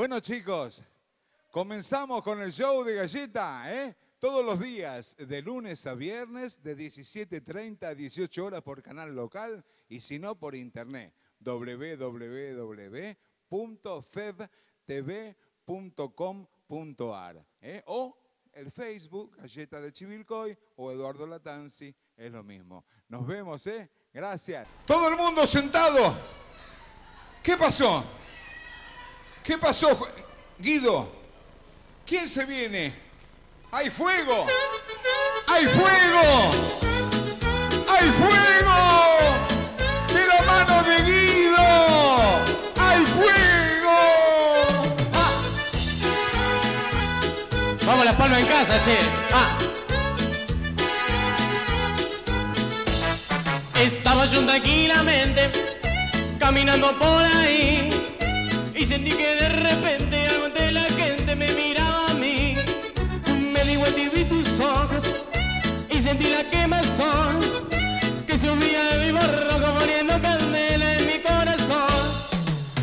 Bueno, chicos, comenzamos con el show de Galleta, ¿eh? Todos los días, de lunes a viernes, de 17.30 a 18 horas por canal local y si no, por internet www.febtv.com.ar ¿eh? o el Facebook, Galleta de Chivilcoy o Eduardo Latanzi, es lo mismo. Nos vemos, ¿eh? Gracias. Todo el mundo sentado. ¿Qué pasó? ¿Qué pasó, Guido? ¿Quién se viene? ¡Hay fuego! ¡Hay fuego! ¡Hay fuego! ¡De la mano de Guido! ¡Hay fuego! Ah. Vamos las palmas en casa, che. Ah. Estaba yo tranquilamente caminando por ahí y sentí que de repente algo de la gente me miraba a mí. Me di vuelta y tus ojos y sentí la quemazón que subía de mi barroco poniendo candela en mi corazón.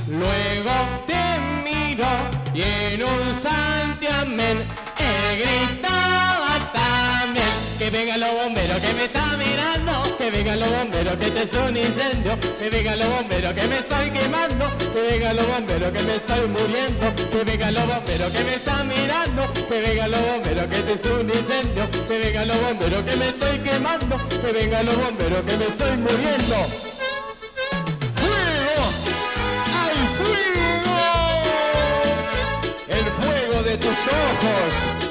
Luego te miro y en un santiamén he gritaba también que vengan los bomberos que me están que vengan los bomberos que es un incendio, que vengan los bomberos que me estoy quemando, que vengan los bomberos que me estoy muriendo, que vengan los bomberos que me están mirando, que vengan los bomberos que este es un incendio, que vengan los bomberos que me estoy quemando, que vengan los bomberos que me estoy muriendo. ¡Fuego! ¡Hay fuego! El fuego de tus ojos.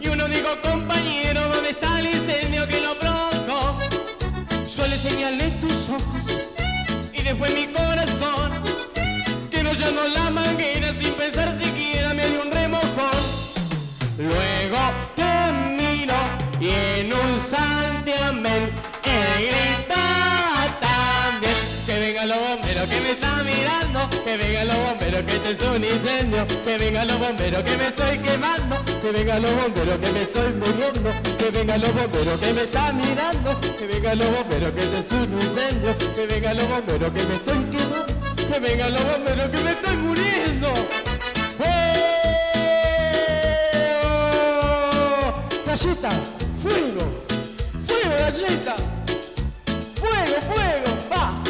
Y uno dijo, compañero, ¿dónde está el incendio que lo provocó? Yo le señalé tus ojos y después mi corazón. Que este es un incendio, que vengan los bomberos que me estoy quemando, que vengan los bomberos que me estoy muriendo, que vengan los bomberos que me están mirando, que vengan los bomberos que este es un incendio, que vengan los bomberos que me estoy quemando, que vengan los bomberos que me estoy muriendo. ¡Fuego! Galleta, fuego, fuego, galleta, fuego, fuego, va,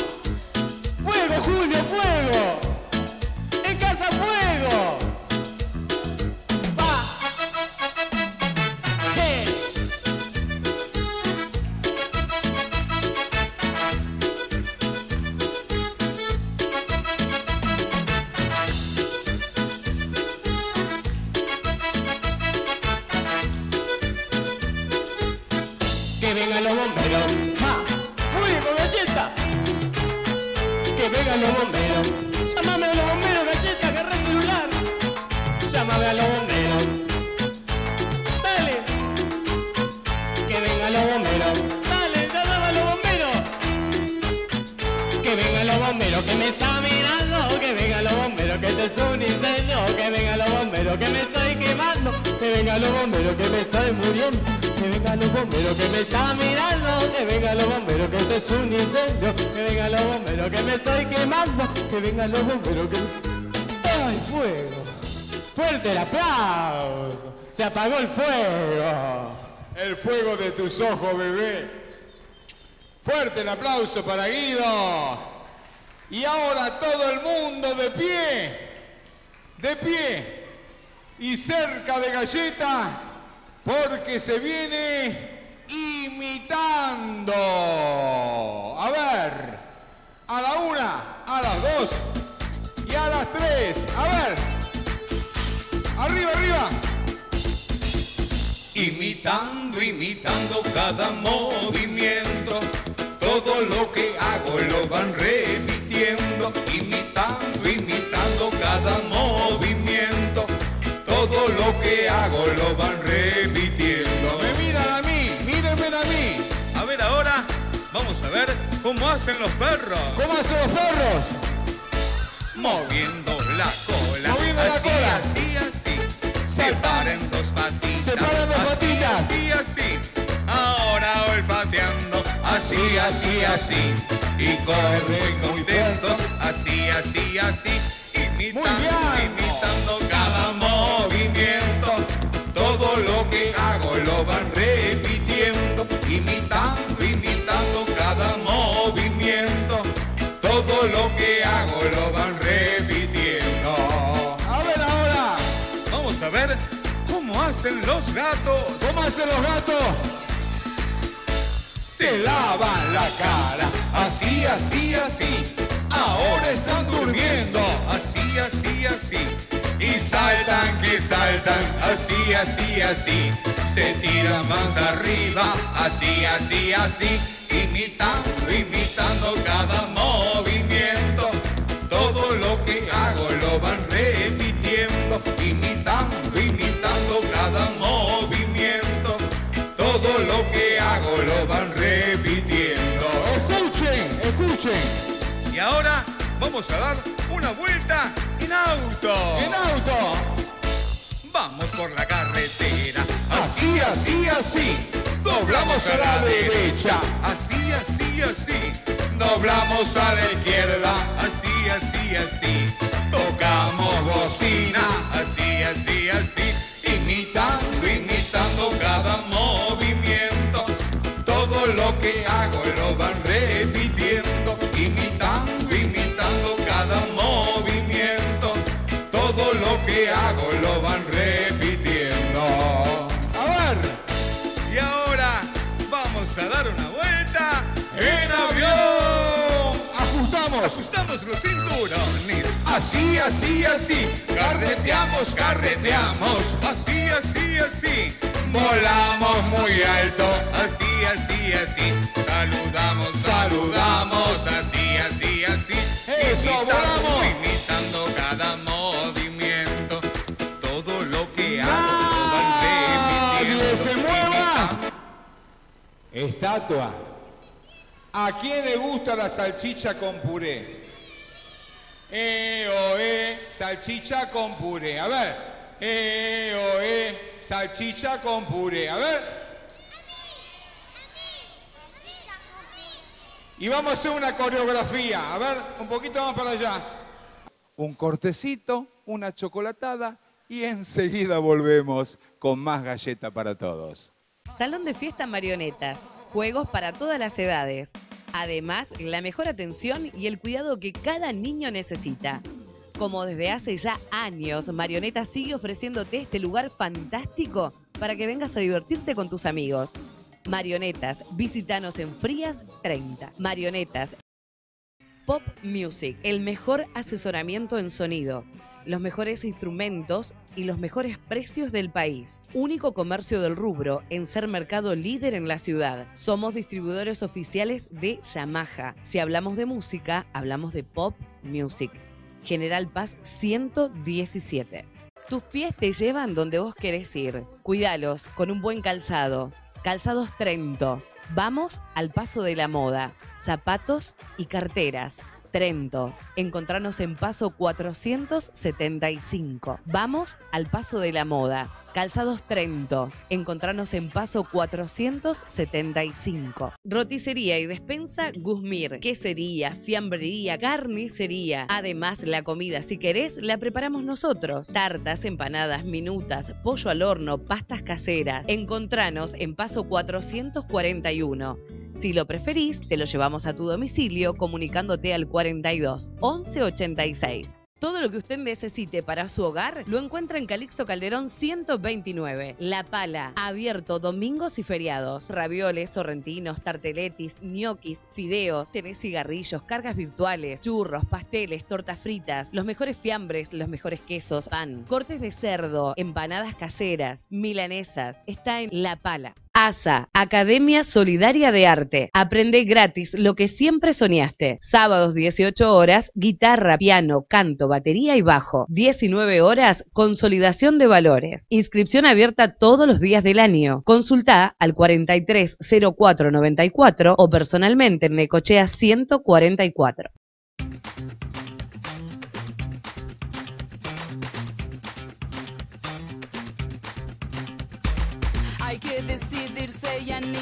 fuego, Julio, fuego, Llámame a los bomberos. Dale. Que vengan los bomberos. Dale, llámame a los bomberos. Que vengan los bomberos que me están mirando. Que vengan los bomberos que este es un incendio. Que vengan los bomberos que me estoy quemando. Que vengan los bomberos que me estoy muriendo. Que vengan los bomberos que me están mirando. Que vengan los bomberos que este es un incendio. Que vengan los bomberos que me estoy quemando. Que vengan los bomberos que... ¡Ay, fuego! ¡Fuerte el aplauso! ¡Se apagó el fuego! El fuego de tus ojos, bebé. Fuerte el aplauso para Guido. Y ahora todo el mundo de pie. De pie. Y cerca de galleta. Porque se viene imitando. Imitando, imitando cada movimiento, todo lo que hago lo van repitiendo. Imitando, imitando cada movimiento, todo lo que hago lo van repitiendo. Me miran a mí, mírenme a mí. A ver ahora, vamos a ver cómo hacen los perros. ¿Cómo hacen los perros? Moviendo la cola. Moviendo la cola. Así, así. Separen dos patitas. Separen dos así, patitas. Así, así. Ahora olfateando. así, así, así. Y corren muy contentos, así, así, así. Imitando, imitando hacen los gatos. ¿Cómo hacen los gatos? Se lavan la cara, así, así, así. Ahora están durmiendo, Así, así, así. y saltan, que saltan, así, así, así. Se tiran más arriba, así, así, así. Imitando, imitando cada movimiento. Ahora vamos a dar una vuelta en auto. En auto, Vamos por la carretera. así, así, así. Doblamos a la derecha, Así, así, así. doblamos a la izquierda. Así, así, así. Tocamos bocina. Así, así, así. Imitando, imitando cada movimiento. Así, así, así. Carreteamos, carreteamos. Así, así, así. Volamos muy alto. Así, así, así. Saludamos, saludamos. Así, así, así. Eso, Imitando, volamos. Imitando cada movimiento. Todo lo que hago. Nadie se mueva. Estatua. ¿A quién le gusta la salchicha con puré? Eh, o, eh, salchicha con puré. A ver. Eh, o, eh, salchicha con puré. A ver. Y vamos a hacer una coreografía. A ver, un poquito más para allá. Un cortecito, una chocolatada y enseguida volvemos con más galleta para todos. Salón de fiesta marionetas, juegos para todas las edades. Además, la mejor atención y el cuidado que cada niño necesita. Como desde hace ya años, Marionetas sigue ofreciéndote este lugar fantástico para que vengas a divertirte con tus amigos. Marionetas, visítanos en Frías 30. Marionetas. Pop Music, el mejor asesoramiento en sonido, los mejores instrumentos y los mejores precios del país. Único comercio del rubro en ser mercado líder en la ciudad. Somos distribuidores oficiales de Yamaha. Si hablamos de música, hablamos de Pop Music. General Paz 117. Tus pies te llevan donde vos querés ir. Cuídalos con un buen calzado. Calzados Trento. Vamos al paso de la moda. Zapatos y carteras. Trento. Encontranos en paso 475. Vamos al paso de la moda. Calzados Trento. Encontranos en paso 475. Roticería y despensa Guzmir. Quesería, fiambrería, carnicería. Además, la comida, si querés, la preparamos nosotros. Tartas, empanadas, minutas, pollo al horno, pastas caseras. Encontranos en paso 441. Si lo preferís, te lo llevamos a tu domicilio comunicándote al 42 11 86. Todo lo que usted necesite para su hogar lo encuentra en Calixto Calderón 129. La Pala, abierto domingos y feriados. Ravioles, sorrentinos, tarteletis, ñoquis, fideos, tenés cigarrillos, cargas virtuales, churros, pasteles, tortas fritas, los mejores fiambres, los mejores quesos, pan, cortes de cerdo, empanadas caseras, milanesas. Está en La Pala. ASA, Academia Solidaria de Arte. Aprende gratis lo que siempre soñaste. Sábados 18 horas, guitarra, piano, canto, batería y bajo. 19 horas, consolidación de valores. Inscripción abierta todos los días del año. Consulta al 430494 o personalmente en Necochea 144.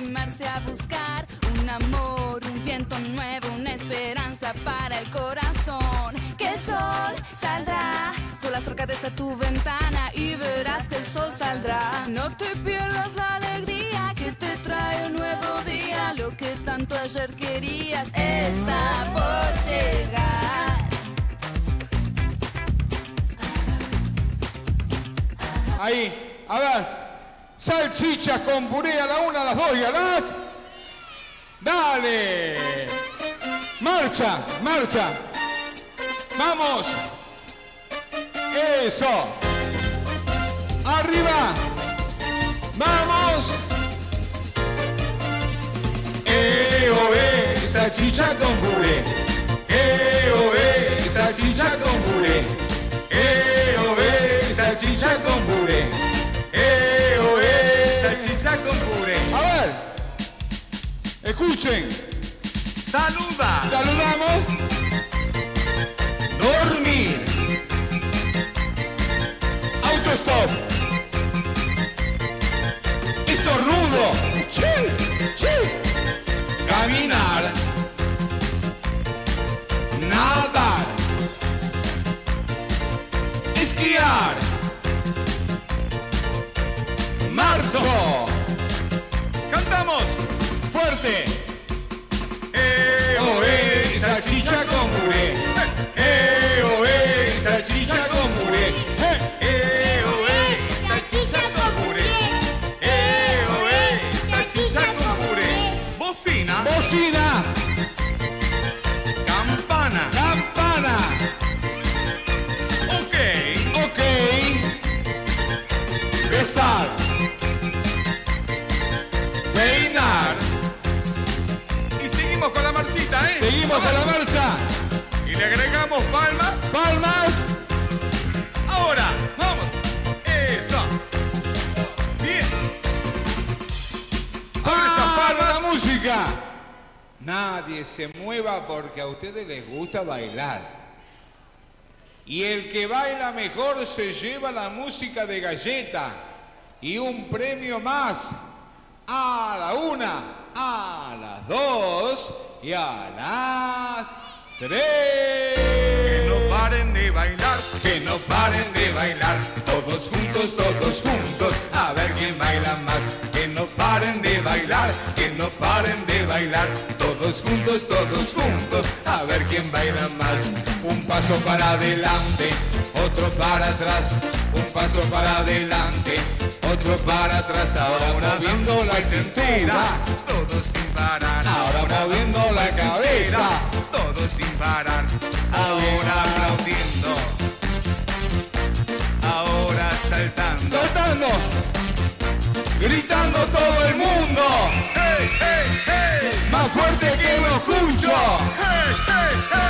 Animarse a buscar un amor tiempo nuevo, una esperanza para el corazón. Que el sol saldrá, solo acércate a tu ventana y verás que el sol saldrá. No te pierdas la alegría que te trae un nuevo día. Lo que tanto ayer querías está por llegar. Ahí, a ver. Salchichas con puré a la una, a las dos y a las. Dale. Marcha, marcha. Vamos. Eso. Arriba. Vamos. Eh, oh, eh, salchicha con puré. Eh, eh, salchicha con puré. Eh, eh, salchicha con puré. Escuchen. Saluda. Saludamos. Dormir. Seguimos con la marcha. Y le agregamos palmas. Palmas. Ahora, vamos. Eso. Bien. Esas ¡Ah, la palmas. música! Nadie se mueva porque a ustedes les gusta bailar. Y el que baila mejor se lleva la música de galleta y un premio más. A la una, a las dos y a las Que tres. no paren de bailar, que no paren de bailar, todos juntos, todos juntos, a ver quién baila más. Que no paren de bailar, que no paren de bailar, todos juntos, todos juntos, a ver quién baila más. Un paso para adelante, otro para atrás, un paso para adelante, otro para atrás. Ahora moviendo la cintura, todos sin parar. Ahora aplaudiendo, ahora saltando. Saltando, gritando todo el mundo. ¡Hey, hey, hey! Más fuerte que lo escucho. ¡Hey, hey, hey!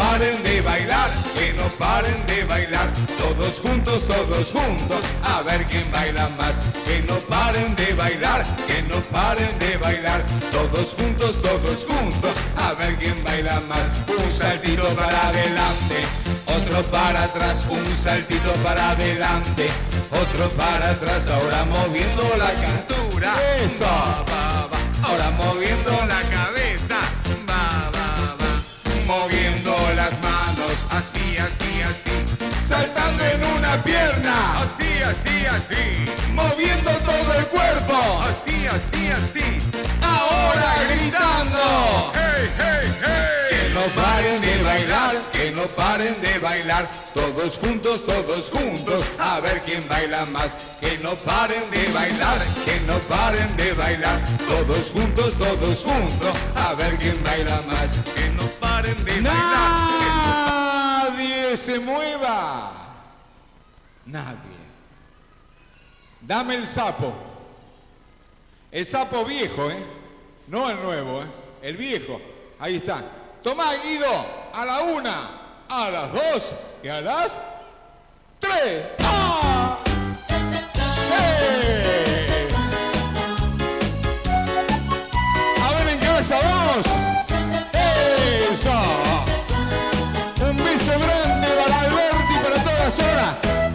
Que no paren de bailar, que no paren de bailar, todos juntos, todos juntos, a ver quién baila más. Que no paren de bailar, que no paren de bailar, todos juntos, todos juntos, a ver quién baila más. Un saltito para adelante, otro para atrás, un saltito para adelante, otro para atrás, ahora moviendo la cintura. Eso. Ahora moviendo la cabeza, así, así, así. Saltando en una pierna. Así, así, así. Moviendo todo el cuerpo. Así, así, así. Ahora gritando. ¡Hey, hey, hey! Que no paren de bailar, que no paren de bailar. Todos juntos, todos juntos, a ver quién baila más. Que no paren de bailar, que no paren de bailar. Todos juntos, todos juntos, a ver quién baila más. Que no paren de bailar. Se mueva. Nadie. Dame el sapo. El sapo viejo, ¿eh? No el nuevo, ¿eh? El viejo. Ahí está. Tomá, Guido. A la una, a las dos y a las tres. ¡Ah! A ver en casa, vamos.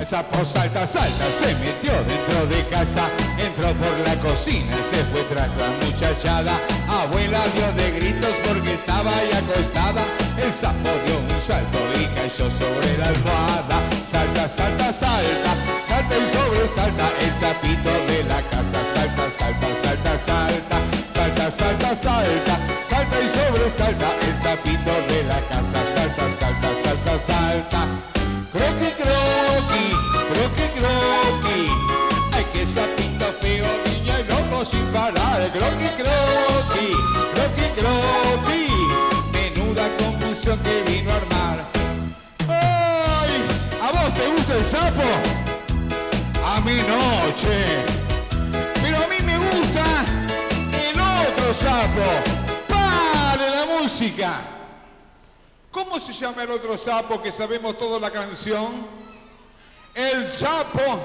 El sapo salta, salta, se metió dentro de casa, entró por la cocina y se fue tras la muchachada. Abuela dio de gritos porque estaba ya acostada. El sapo dio un salto y cayó sobre la almohada. Salta, salta, salta, salta y sobresalta. El sapito de la casa salta, salta, salta, salta. Salta, salta, salta, salta y sobresalta. El sapito de la casa salta, salta, salta, salta. Croqui, croqui, croqui, croqui. Ay, qué sapito feo, niña y loco sin parar. Croqui, croqui, croqui, croqui. Menuda confusión que vino a armar. ¡Ay! ¿A vos te gusta el sapo? A mí no, che. Pero a mí me gusta el otro sapo. ¡Pare la música! ¿Cómo se llama el otro sapo que sabemos toda la canción? El sapo,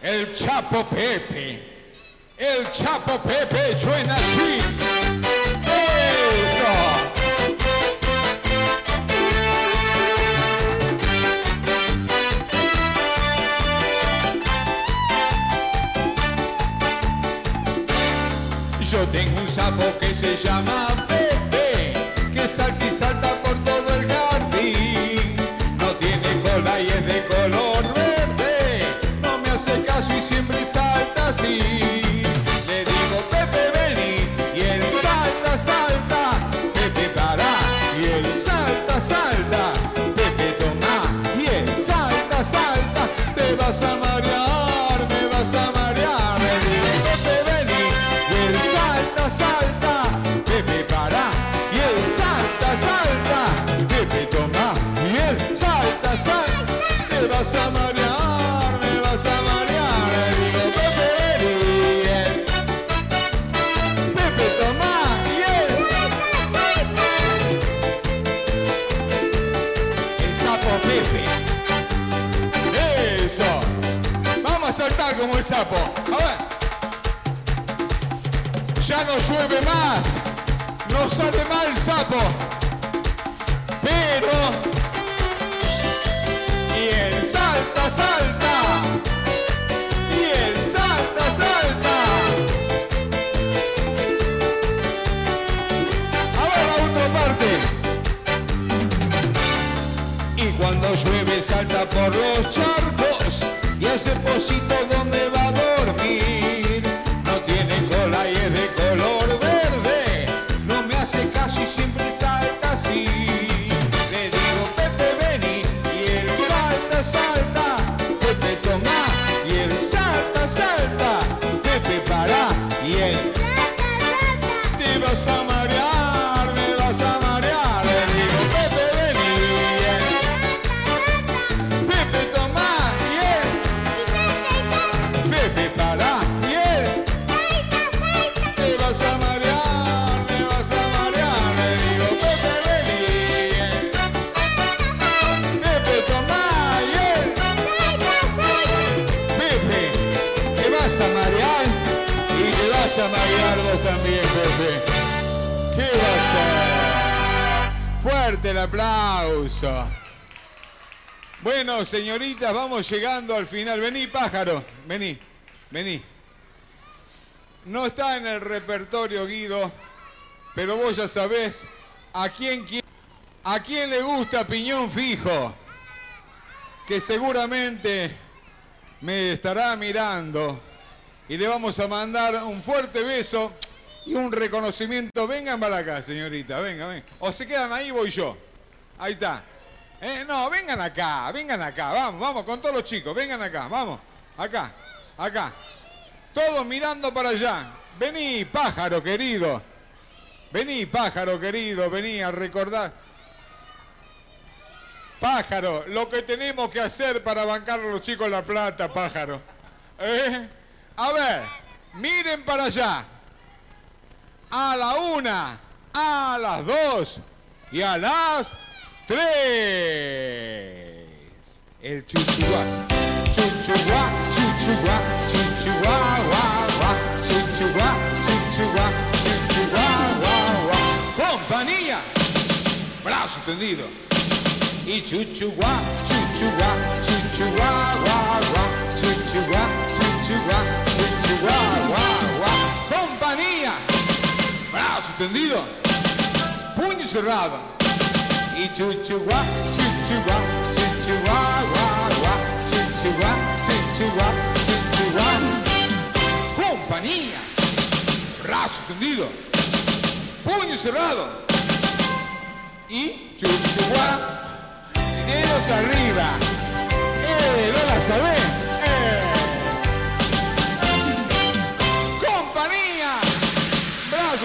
el Chapo Pepe. El Chapo Pepe suena así. ¡Eso! Yo tengo un sapo que se llama Pepe, que salta y salta salta Ya no llueve más. No sale mal el sapo. El aplauso. Bueno, señoritas, vamos llegando al final. Vení, pájaro. Vení, vení. No está en el repertorio, Guido, pero vos ya sabés a quién, qui- a quién le gusta Piñón Fijo, que seguramente me estará mirando y le vamos a mandar un fuerte beso y un reconocimiento. Vengan para acá, señorita, venga, venga. O se quedan ahí, voy yo. Ahí está. Eh, no, vengan acá, vengan acá, vamos, vamos, con todos los chicos, vengan acá, vamos, acá, acá. Todos mirando para allá. Vení, pájaro querido. Vení, pájaro querido, vení a recordar. Pájaro, lo que tenemos que hacer para bancar a los chicos la plata, pájaro. ¿Eh? A ver, miren para allá. A la una, a las dos y a las tres. El chuchuá, chuchuá, chuchuá, chuchuá, guá, chuchuá, chuchuá, chuchuá. Compañía, brazo tendido. Y chuchuá, chuchuá, chuchuá, guá, chuchuá, chuchuá, chuchuá, guá, guá. Compañía, brazo tendido, puño cerrado. Y chuchuá, chuchuá, chuchuá, guá, guá, chinchigua, chinchigua, chinchigua. Compañía. Brazo tendido. Puño cerrado. Y chuchuá. Dedos arriba. ¡Eh! ¿No la sabés?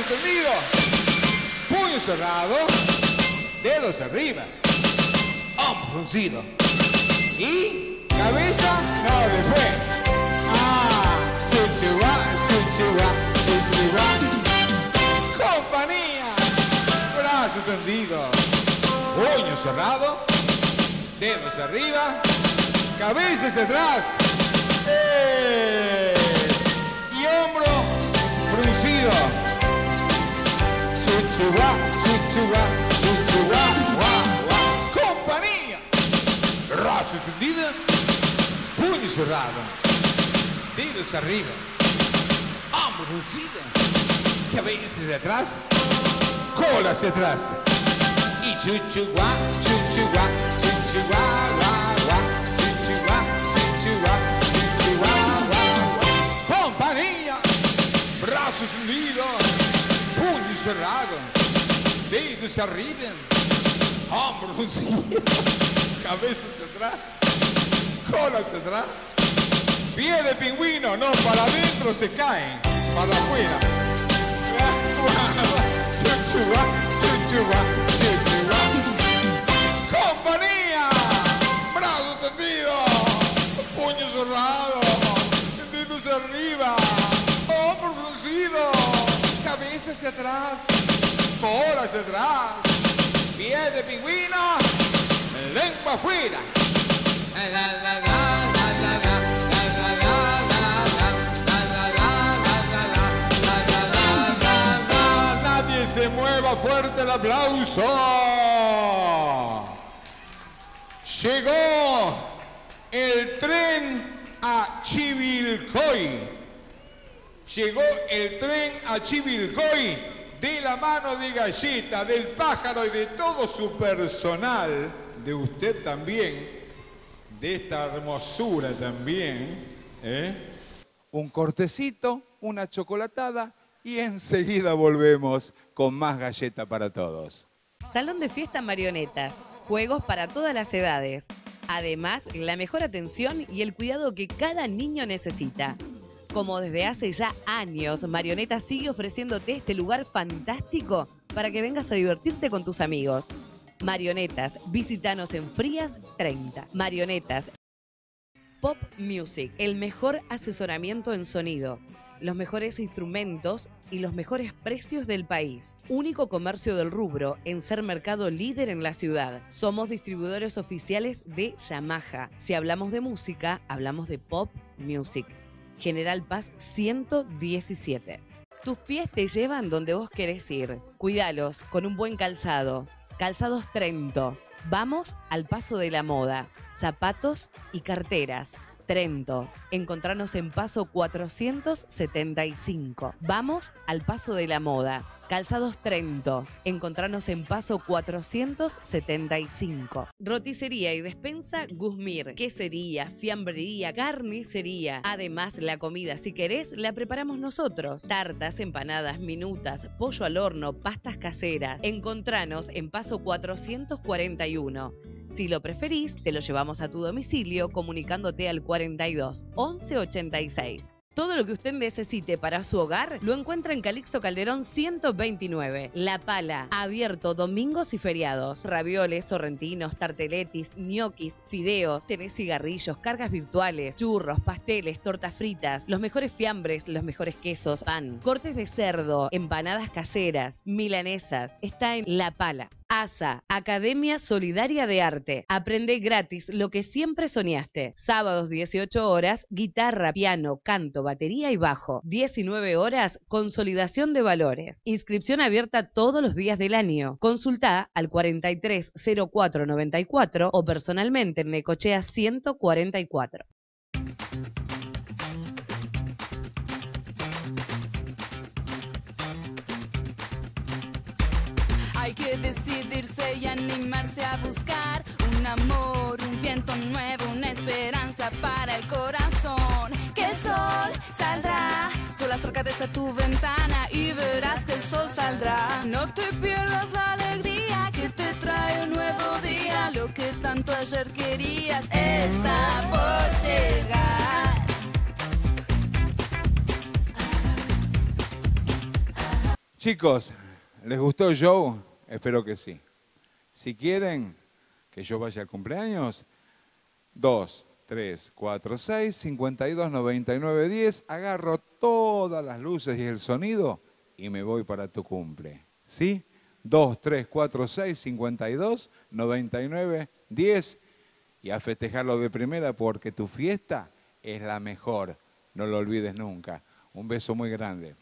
sostenido, puño cerrado, dedos arriba, hombro fruncido y cabeza no de fue. Ah, chuchua, chuchua, chuchua. Compañía, brazos tendidos, puño cerrado, dedos arriba, cabezas atrás. ¡Eh! chichurá, chichurá, chichurá, uá, uá. Companhia! Raça estendida, punho cerrado, dedos arriba, ambos reducida, cabelo hacia atrás, cola hacia atrás. E chuchuá, chuchuá, chuchuá. se arriben, hombros hundidos, cabeza atrás, cola atrás, pie de pingüino, no, para adentro se caen, para afuera. Chuchuba, chuchuba, chuchuba. Compañía, brazos tendidos, puños cerrados, tendidos arriba, hombros fruncidos, cabeza hacia atrás cinco horas atrás. Pies de pingüina, lengua afuera. Nadie se mueva fuerte el aplauso. Llegó el tren a Chivilcoy. Llegó el tren a Chivilcoy de la mano de Galleta, del pájaro y de todo su personal, de usted también, de esta hermosura también. ¿eh? Un cortecito, una chocolatada y enseguida volvemos con más galleta para todos. Salón de fiesta marionetas, juegos para todas las edades. Además, la mejor atención y el cuidado que cada niño necesita. Como desde hace ya años, Marionetas sigue ofreciéndote este lugar fantástico para que vengas a divertirte con tus amigos. Marionetas, visítanos en Frías 30. Marionetas. Pop Music, el mejor asesoramiento en sonido, los mejores instrumentos y los mejores precios del país. Único comercio del rubro en ser mercado líder en la ciudad. Somos distribuidores oficiales de Yamaha. Si hablamos de música, hablamos de Pop Music. General Paz 117. Tus pies te llevan donde vos querés ir. Cuídalos con un buen calzado. Calzados Trento. Vamos al paso de la moda. Zapatos y carteras. Trento. Encontranos en paso 475. Vamos al paso de la moda. Calzados Trento. Encontranos en paso 475. Roticería y despensa Guzmir. Quesería, fiambrería, carnicería. Además, la comida, si querés, la preparamos nosotros. Tartas, empanadas, minutas, pollo al horno, pastas caseras. Encontranos en paso 441. Si lo preferís, te lo llevamos a tu domicilio comunicándote al 42 11 86. Todo lo que usted necesite para su hogar lo encuentra en Calixto Calderón 129. La Pala, abierto domingos y feriados. Ravioles, sorrentinos, tarteletis, ñoquis, fideos, tenés cigarrillos, cargas virtuales, churros, pasteles, tortas fritas, los mejores fiambres, los mejores quesos, pan, cortes de cerdo, empanadas caseras, milanesas. Está en La Pala. ASA, Academia Solidaria de Arte. Aprende gratis lo que siempre soñaste. Sábados 18 horas, guitarra, piano, canto, batería y bajo. 19 horas, consolidación de valores. Inscripción abierta todos los días del año. Consulta al 430494 o personalmente en Necochea 144. Decidirse y animarse a buscar un amor, un viento nuevo, una esperanza para el corazón. Que el sol saldrá, solo acércate a tu ventana y verás que el sol saldrá. No te pierdas la alegría que te trae un nuevo día. Lo que tanto ayer querías está por llegar. Chicos, ¿les gustó show? Espero que sí. Si quieren que yo vaya al cumpleaños, 2, 3, 4, 6, 52, 99, 10, agarro todas las luces y el sonido y me voy para tu cumple. ¿Sí? 2, 3, 4, 6, 52, 99, 10 y a festejarlo de primera porque tu fiesta es la mejor. No lo olvides nunca. Un beso muy grande.